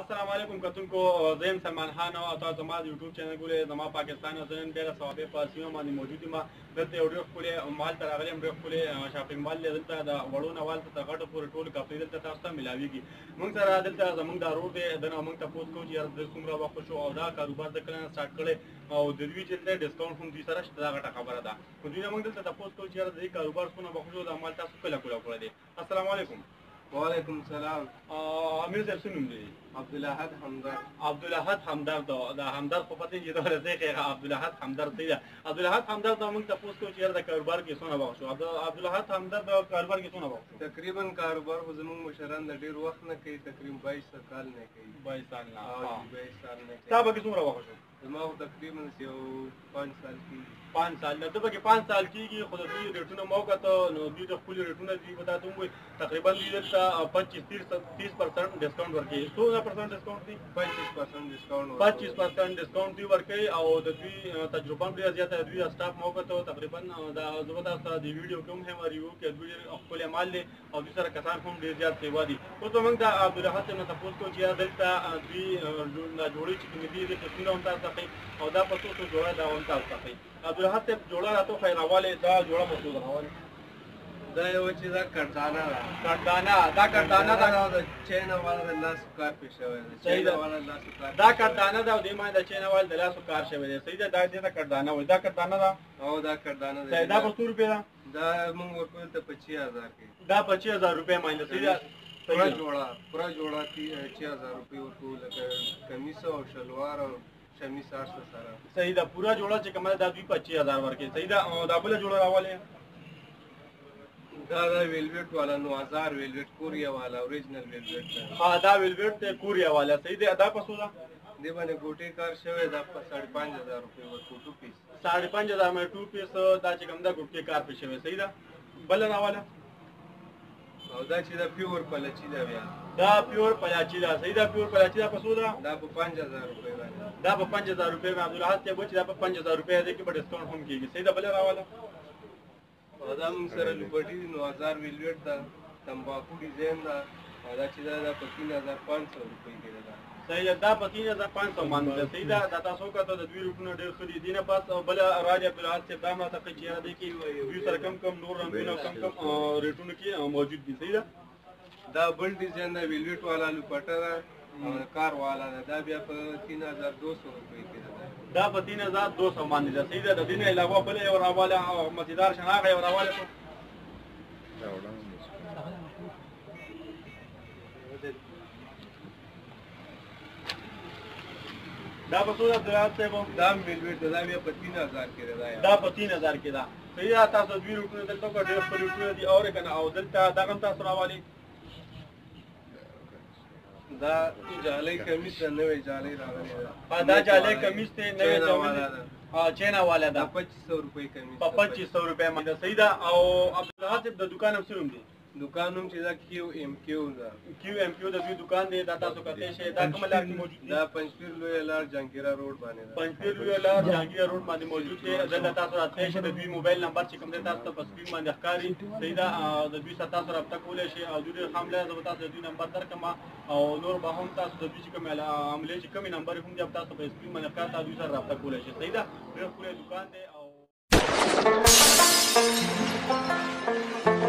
السلام علیکم کتونکو زم سلمان خان او تاسو زما د یوټیوب چینل ګوره زما پاکستان او زم ډیره ثوابې په سیمه باندې موجود ما دلته یو ډیر خپل مال تر اغلم ډیر خپل شاپینګ مال دلته د وړو نوال ته غټ پور ټول کپی دلته تاسو ته ملاويږي موږ سره دلته زمونږ د روډ دی دنه موږ تاسو کو چې یار د څومره وخت شو او دا کاروبار د کلن سٹارټ کړي او د دوی چې دلته ډیسکاونټ هم دوی سره شته غټه خبره ده خو دوی موږ دلته تاسو کو چې یار د کاروبار څخه وخت شو د مال تاسو کله کوله کړی السلام علیکم وعلیکم السلام امیر صاحب څنګه دی عبدالاحد همدرد عبدالاحد همدرد دا همدرد خو پته چې دا رزق عبدالاحد همدرد دی عبدالاحد همدرد دا موږ تاسو ته چیرې د کاروبار کې څونه واښو عبدالاحد همدرد د کاروبار کې څونه واښو تقریبا کاروبار خو زموږ مشران د ډیر وخت نه کوي تقریبا 22 کال نه کوي 22 سال نه 22 سال نه تا به څومره واښو زموږ تقریبا یو 5 سال کې 5 سال نه ته به 5 سال کېږي خو د دې ریټونو موقع ته نو دې د خپل ریټونو دی وتا ته تقریبا دې ته 25 30 30% ډیسکاونټ ورکړي 15% ډسکاونټ دی 25% ډسکاونټ 25% ډسکاونټ دی ورکړي او د دوی تجربه هم ډیره زیاته دوی سټاف موقع ته تقریبا دا زبردا د ویډیو کوم هم ریویو کې دوی خپل مال دي او دوی سره کسان هم ډیر زیات سیوا دي اوس موږ دا عبدالرحمن نه تاسو کو چې دلته دوی جوړې چې کوم دي د څنګه هم تاسو ته او دا پتو ته جوړه دا هم تاسو ته عبدالرحمن ته جوړه راته خیرواله دا جوړه موجوده راواله دا یو چې دا کردانه ده کردانه دا کردانه دا د چین والا د لاس کار پی شوی دی چین والا لاس کار دا کردانه دا د ایمان د چین والا د لاس کار شوی دی سیدا دا دې کردانه وای دا کردانه دا او دا کردانه دی دا په 100 روپیا دا موږ ورکول ته 25000 کې دا 25000 روپیا مانه سیدا پورا جوړه پورا جوړه 25000 روپیا ورکول لکه کمیس او شلوار او شمیس 800 سره سیدا پورا جوړه چې کومه دا 25000 ورکې سیدا او دا بل جوړه راواله دا دا ویلویټ والا نو هزار ویلویټ کوریا والا اوریجنل ویلویټ ها دا ویلویټ ته کوریا والا صحیح دی ادا پسو دا دی باندې ګوټي کار شوی دا 5500 روپے ورکو ټو پیس 5500 مې ټو پیس دا چې کوم دا ګوټي کار په شوی صحیح دا بل نه والا او دا چې دا پیور پلاچی دا بیا دا پیور پلاچی دا صحیح دا پیور پلاچی دا پسو دا دا په 5000 روپے باندې دا په 5000 روپے باندې عبدالحق ته بچ دا په 5000 روپے دې کې په ډیسکاؤنٹ هم کیږي صحیح دا بل نه والا او دا موږ سره لوبټي دي نو هزار ویلویټ ده تمباکو ډیزاین ده او دا چې دا دا په 3500 روپۍ کې ده صحیح دا په 3500 باندې صحیح دا دا تاسو کته د 2 روپنه ډېر خري دي نه پات او بل راځي په لاس ته دا ما ته کې دی کې یو سره کم کم نور رنگونه کم کم ریټونه کې موجود دي صحیح دا دا بل ډیزاین دا ویلویټ والا لوپټه ده او کار والا ده دا بیا په 3200 روپۍ کې ده دا په 3200 باندې ده صحیح ده د دین علاوه بل یو راواله او مزیدار شناغه یو راواله دا په څو درات ته دا ملوي دا مې په 3000 کې ده دا په 3000 کې ده صحیح ده تاسو دوی روټونه دلته کوټه پر روټونه دي او کنه او دلته دا کوم تاسو راواله دا جالی کمیس دا نوې جالی راغلی دا دا جالی کمیس ته نوې جالی چینا والا دا 2500 روپے کمیس په 2500 روپے باندې صحیح دا او عبد الحسب د دکان هم څوم دي دکان نوم چې دا کیو ایم کیو دا کیو ایم کیو د دوی دکان دی دا تاسو کته شي دا کوم لار کې موجود دی دا پنځپیر لوی لار جانګیرا روډ باندې دا پنځپیر لوی لار جانګیرا روډ باندې موجود دی دا تاسو راته شي د دوی موبایل نمبر چې کوم دی تاسو په سکرین باندې ښکاری دی دا د دوی سره تاسو رابطه کولای شي او دوی حمله زو تاسو د دوی نمبر درکم او نور به هم تاسو د دوی کوم عملې چې کوم نمبر هم دی تاسو په سکرین باندې ښکار تاسو سره رابطه کولای شي دی دا ډېر ښکلی دکان دی او